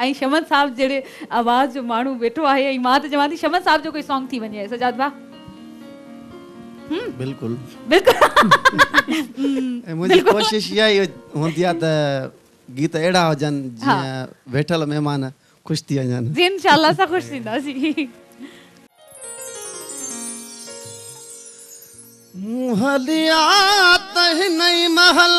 ऐं शमन साहब जहिड़े आवाज़ जो माण्हू वेठो आहे ऐं माँ त चवां थी शमन साहब जो कोई सॉन्ग थी वञे सजाद भाउ। बिल्कुलु। बिल्कुलु। ऐं मुंहिंजी कोशिशि इहा ई हूंदी आहे त गीत अहिड़ा हुजनि जीअं वेठल महिमान ख़ुशि थी वञनि। जी इनशाला असां ख़ुशि थींदासीं। हलिया त हिन ई महल।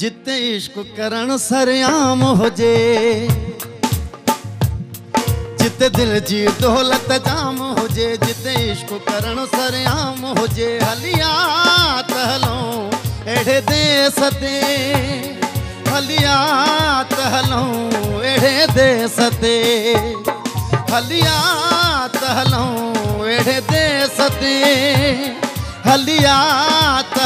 जिते इश्क करण सरयाम हुजे जिते दिल जी दौलत जाम हुजे जिते इश्क करण सरयाम हुजे हलिया त हलऊं अहिड़े देस ते हलिया त हलऊं अहिड़े देस ते हलिया त हलऊं अहिड़े देस हलिया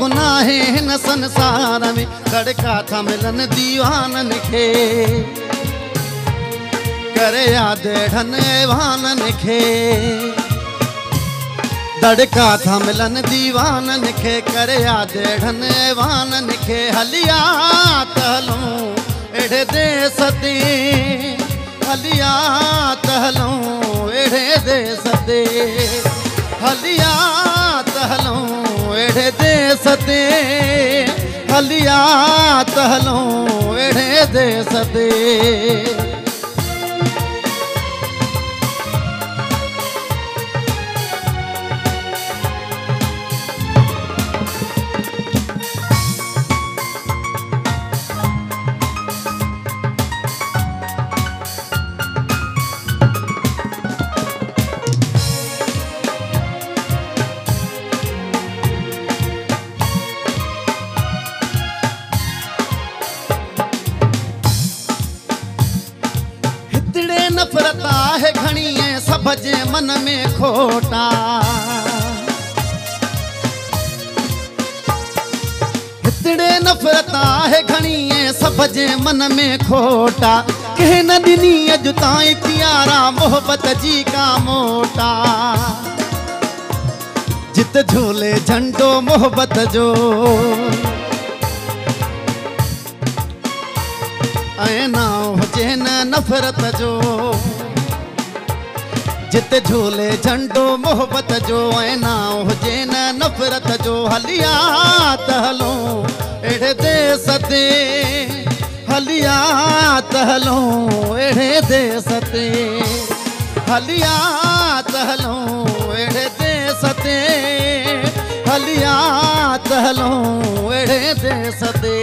हक़ नाहे हिन संसार में सड़का था मिलन दीवाननि खे करे यादि ढन वाननि खे दड़का था मिलन दीवानन खे करे यादि ढन वानन खे हलिया त हलूं अहिड़े देस हलिया त हलूं अहिड़े देस हलिया त हलूं वेड़े दे सदे हलिया तहलो वेड़े दे सदे। खोटा कंहिं न ॾिनी अॼु ताईं प्यारा मोहबत जी का मोटा। जित झूले झंडो मोहबत जो। ना हुजे न नफ़रत जो। जित झूले झंडो मोहबत जो ना हुजे न नफ़रत जो। हलिया त हलूं अहिड़े देस ते हलिया तहलो हलूं अहिड़े देस ते हलिया तहलो हलूं अहिड़े देस ते हलिया तहलो हलूं अहिड़े देस ते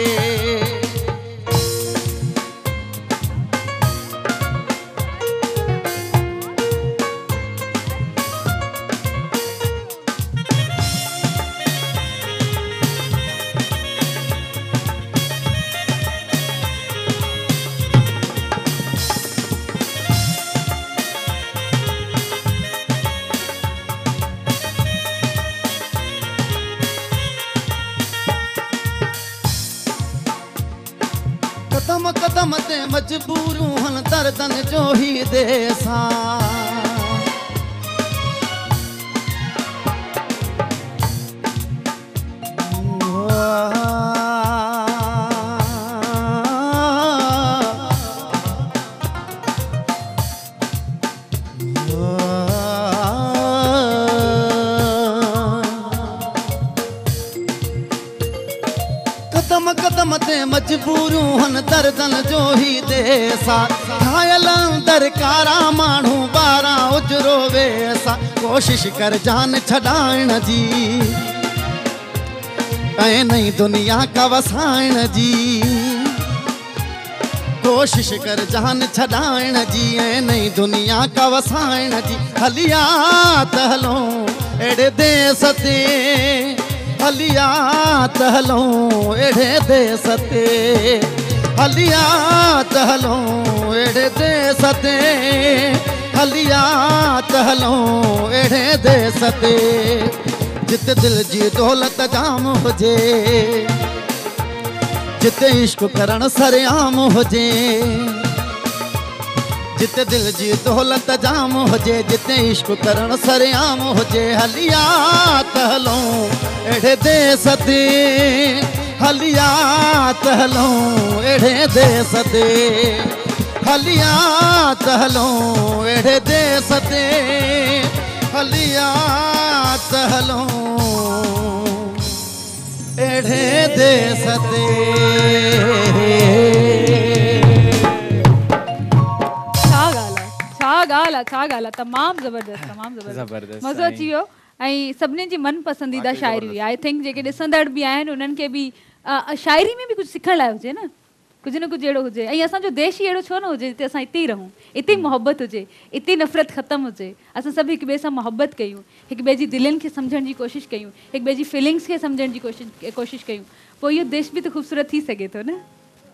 कारा माण्हू ॿारहां उजरो वेसा कोशिश कर जान छॾाइण जी। ऐं नई दुनिया का वसाइण जी। कोशिश कर जान छॾाइण जी, ऐं नई दुनिया का वसाइण जी। हलिया त हलूं अहिड़े देस ते। हलिया त हलूं अहिड़े देस ते। हलिया त हलूं अहिड़े देस ते हलिया त हलूं अहिड़े देस ते जिते दिल जी दौलत जाम हुजे जिते इश्क करण सरेआम हुजे जिते दिल जी दौलत जाम हुजे जिते इश्क करण सरेआम हुजे हलिया त हलूं अहिड़े देस ते हलिया त हलूं अहिड़े देस ते हलिया त हलूं अहिड़े देस ते हलिया हलूं अहिड़े देस ते छा ॻाल्हि आहे छा ॻाल्हि आहे तमामु ज़बरदस्त तमामु ज़बरदस्त। ज़बरदस्त, मज़ो अची वियो ऐं सभिनीनि जी मन पसंदीदा शाइरी हुई आई थिंक जेके ॾिसंदड़ बि आहिनि उन्हनि खे बि शाइरी में बि कुझु सिखण लाइ हुजे न। कुझु न कुझु अहिड़ो हुजे। ऐं असांजो देश ई अहिड़ो छो न हुजे जिते असां हिते ई रहूँ। हिते ई मोहबत हुजे हिते ई नफ़रत ख़तमु हुजे। असां सभु हिक ॿिए सां मोहबत कयूं। हिक ॿिए जी दिलनि खे सम्झण जी कोशिशि कयूं। हिक ॿिए जी फीलिंग्स खे सम्झण जी कोशिशि कोशिशि कयूं। पोइ इहो देश बि त ख़ूबसूरत थी सघे थो न।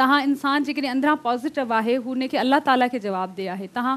तव्हां इंसान जेकॾहिं अंदरां पॉज़िटिव आहे, हुन के अलाह ताला खे जवाबु ॾे आहे। तव्हां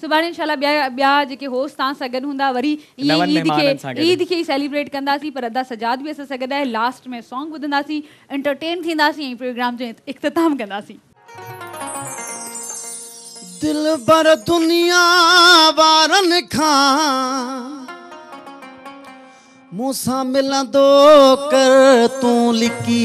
सुभाणे इंशाल्लाह ॿिया ॿिया जेके होस्ट सां गॾु हूंदा वरी ईद खे ईद खे ई सेलिब्रेट कंदासीं पर अदा सजाद बि असां सां आहे। लास्ट में सॉन्ग ॿुधंदासीं एंटरटेन थींदासीं ऐं प्रोग्राम जो इख़्तिताम कंदासीं। दिल बर दुनिया वारनि खां मूंसां मिलंदो कर तूं लिकी।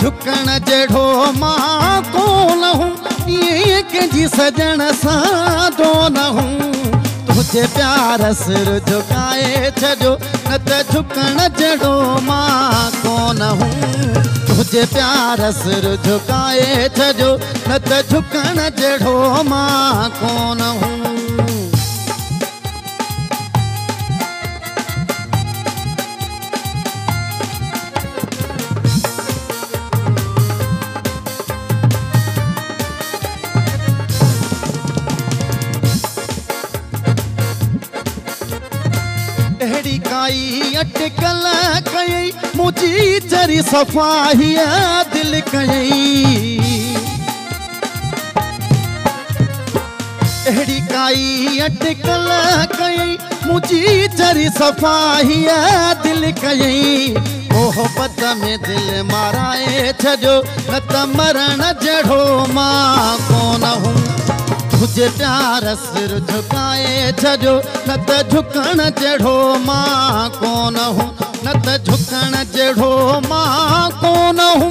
झुकण जहिड़ो माँ कोन हूँ? इए कंहिंजी सजण सां न हूँ। तुंहिंजे प्यार सिर झुकाए छॾियो, न त झुकण जहिड़ो माँ कोन हूँ। तुंहिंजे प्यार सिर झुकाए छॾियो, न त झुकण जहिड़ो माँ कोन हूँ। काई अटकल कयई मुंहिंजी चरी सफ़ाहीअ दिलि कयई अहिड़ी काई अटकल कयई मुंहिंजी चरी सफ़ाहीअ दिलि कयई मोहबत में दिलि माराए छॾियो न त मरण जहिड़ो माँ, कोन हूँ? तुंहिंजे प्यार सिर झुकाए छॾियो न त झुकण जहिड़ो माँ कोन न त झुकण जहिड़ो माँ कोन हूँ।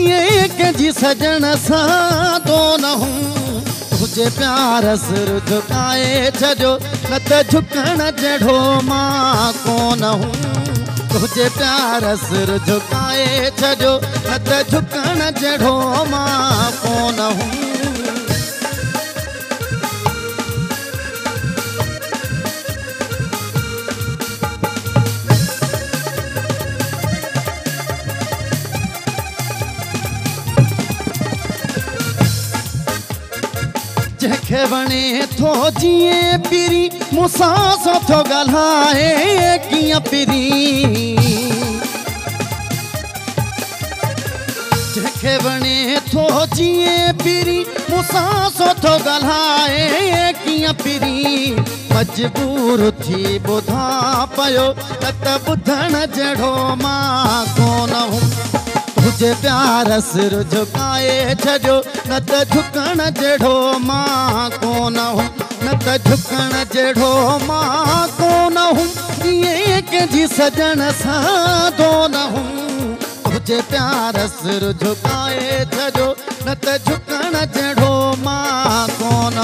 इए कंहिंजी सजण सां न तुंहिंजे प्यार सिर झुकाए छॾियो न त झुकण जहिड़ो माँ कोन तुंहिंजे प्यार सिर झुकाए छॾियो न त झुकण जहिड़ो माँ कोन जंहिंखे वणे थो जीअं पिरी, मूंसां सुठो ॻाल्हाए कीअं पिरी। जंहिंखे वणे थो जीअं पिरी, मूंसां सुठो ॻाल्हाए कीअं पिरी। मजबूर थी ॿुधा पियो न त ॿुधण जहिड़ो माँ कोन हूँ। तुंहिंजे प्यार सिर झुकाए छॾियो न त झुकण जहिड़ो माँ कोन न झुकण जहिड़ो माँ कोन हूँ। तो न तुंहिंजे प्यार सिर झुकाए छॾियो न झुकण जहिड़ो माँ कोन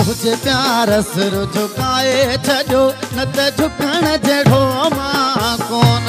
तुंहिंजे प्यार सिर झुकाए छॾियो न झुकण जहिड़ो माँ कोन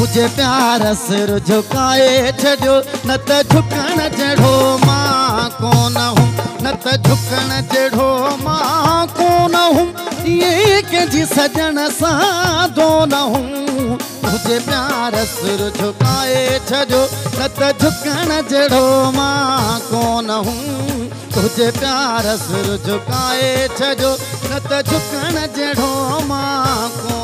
तुंहिंजे प्यार सिर झुकाए छॾियो न त झुकण जहिड़ो माँ, कोन हूँ? न त झुकण जहिड़ो माँ, कोन हूँ? इहे कंहिंजी सजण सां तुंहिंजे प्यार सिर झुकाए छॾियो न त झुकण जहिड़ो माँ, कोन हूँ? तुझे प्यार सिर झुकाए छॾियो न त झुकण जहिड़ो माँ को